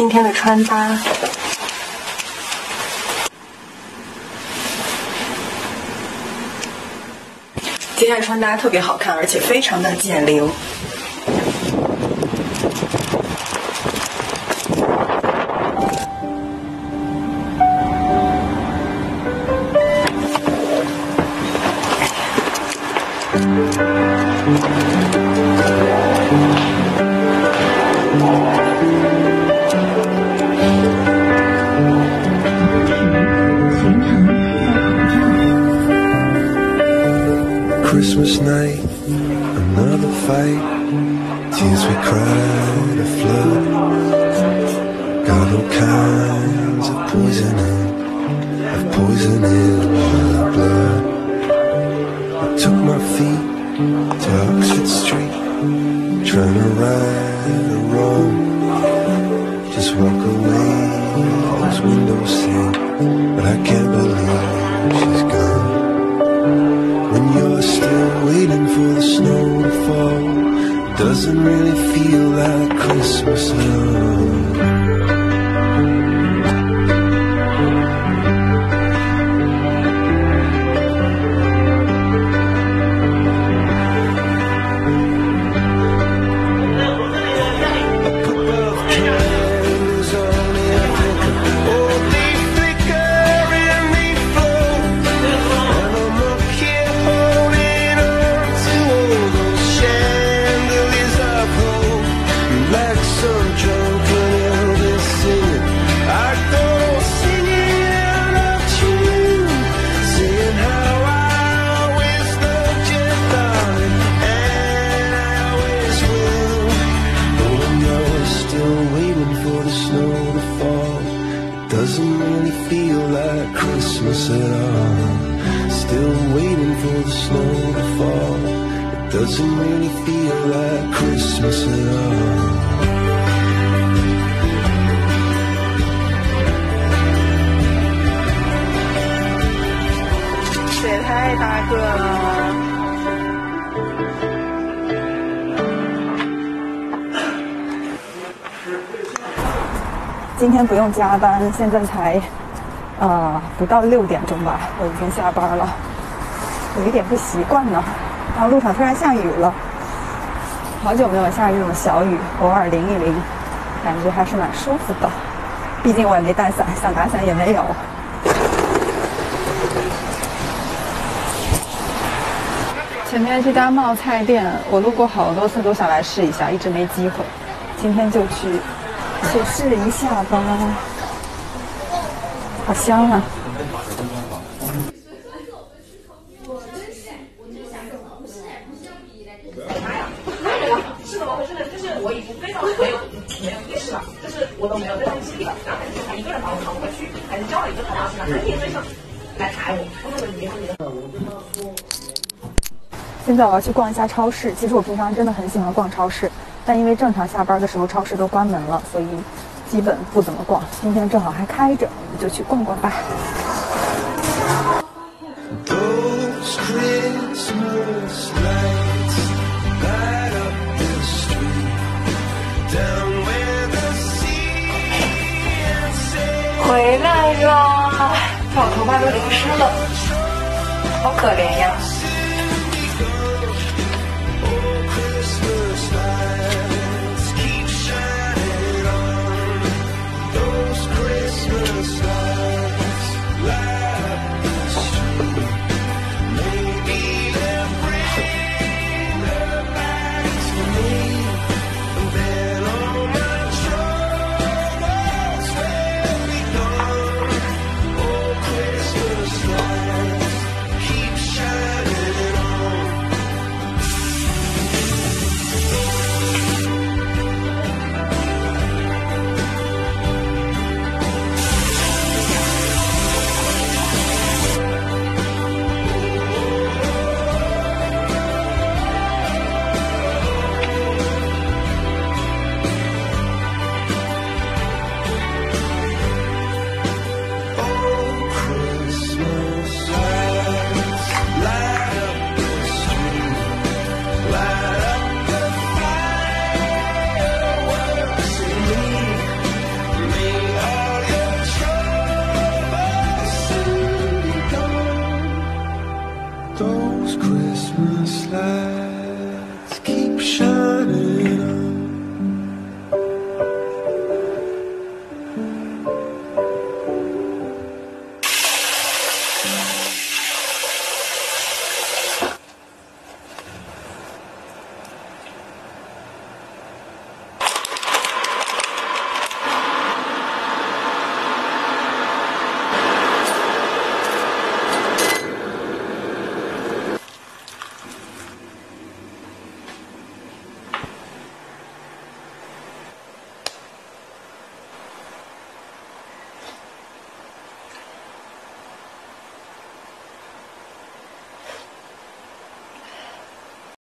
今天的穿搭，今天的穿搭特别好看，而且非常的减龄。Christmas night, another fight. Tears we cried a flood. Got all kinds of poison in, of poison in blood. doesn't really feel like Christmas at all. Still waiting for the snow to fall. It doesn't really feel like Christmas at all. Hi, 大个。今天不用加班，现在才呃不到六点钟吧，我已经下班了，有一点不习惯呢。然后路上突然下雨了，好久没有下这种小雨，偶尔淋一淋，感觉还是蛮舒服的。毕竟我也没带伞，想打伞也没有。前面这家冒菜店，我路过好多次，都想来试一下，一直没机会。今天就去去试一下吧。好香啊！是怎么回事呢？就是我已经非常没有没有意识了，就是我都没有这种记忆了，然后他一个人把我扛回去，还是叫了一个他老师呢，他也对上来抬我，我说你你现在我要去逛一下超市。其实我平常真的很喜欢逛超市，但因为正常下班的时候超市都关门了，所以基本不怎么逛。今天正好还开着，我们就去逛逛吧。回来了，把我头发都淋湿了，好可怜呀。